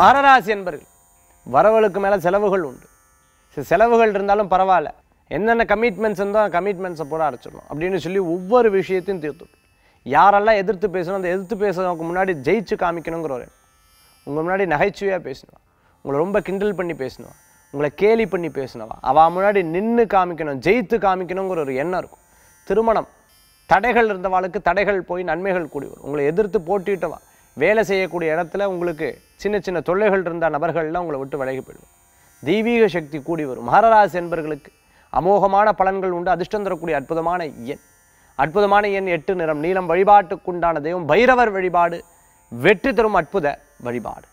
மகராசி என்பர்கள் வரவுகளுக்கு மேலே செலவுகள் உண்டு. செலவுகள் இருந்தாலும் பரவாயில்ல. என்னென்ன கமிட்மெண்ட்ஸ் இருந்தால் கமிட்மெண்ட்ஸை பூரா அடைச்சிடணும் அப்படின்னு சொல்லி ஒவ்வொரு விஷயத்தையும் தீர்த்துடும் யாரெல்லாம் எதிர்த்து பேசணும் அந்த எதிர்த்து பேசுறவங்க முன்னாடி ஜெயிச்சு காமிக்கணுங்கிற ஒரு உங்கள் முன்னாடி நகைச்சுவையாக பேசணும்? உங்களை ரொம்ப கிண்டல் பண்ணி பேசணும்? உங்களை கேலி பண்ணி பேசினவா அவள் முன்னாடி நின்று காமிக்கணும் ஜெயித்து காமிக்கணுங்கிற ஒரு எண்ணம் இருக்கும். திருமணம் தடைகள் இருந்தவாளுக்கு தடைகள் போய் நன்மைகள் கூடி வரும். உங்களை எதிர்த்து போட்டிட்டவா வேலை செய்யக்கூடிய இடத்துல உங்களுக்கு சின்ன சின்ன தொல்லைகள் இருந்த நபர்கள்லாம் உங்களை விட்டு விலகி போயிடுவோம் தெய்வீக சக்தி கூடி வரும். மகரராசி என்பர்களுக்கு அமோகமான பலன்கள் உண்டு. அதிர்ஷ்டம் தரக்கூடிய அற்புதமான எண். அற்புதமான எண் எட்டு நிறம். நீளம் வழிபாட்டுக்குண்டான தெய்வம். பைரவர் வழிபாடு. வெற்றி தரும் அற்புத வழிபாடு.